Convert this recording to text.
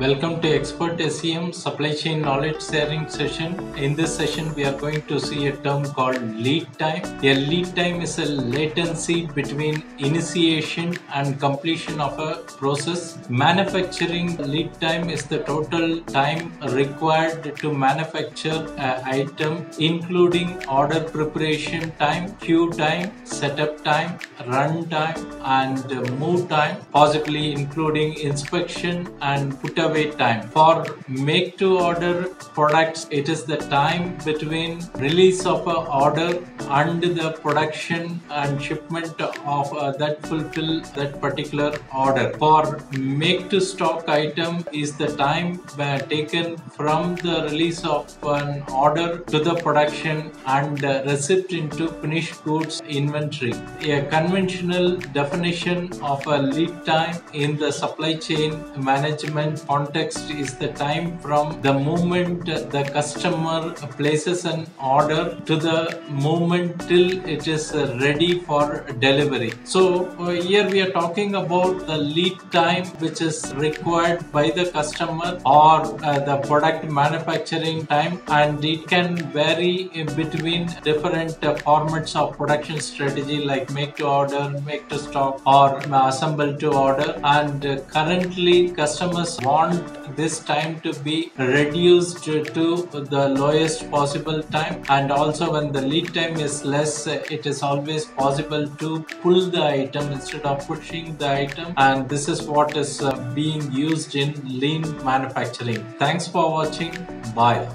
Welcome to Exxpert SCM Supply Chain Knowledge Sharing session. In this session, we are going to see a term called lead time. A lead time is a latency between initiation and completion of a process. Manufacturing lead time is the total time required to manufacture an item, including order preparation time, queue time, setup time, run time, and move time, possibly including inspection and put away time. For make to order products, it is the time between release of an order and the production and shipment of uh, that fulfill that particular order. For make to stock item is the time uh, taken from the release of an order to the production and uh, receipt into finished goods inventory. A conventional definition of a lead time in the supply chain management context is the time from the moment the customer places an order to the moment till it is ready for delivery. So uh, here we are talking about the lead time which is required by the customer or uh, the product manufacturing time and it can vary in between different uh, formats of production strategy like make to order, make to stock or assemble to order and uh, currently customers want this time to be reduced to the lowest possible time. And also when the lead time is less it is always possible to pull the item instead of pushing the item. And this is what is uh, being used in lean manufacturing. Thanks for watching. Bye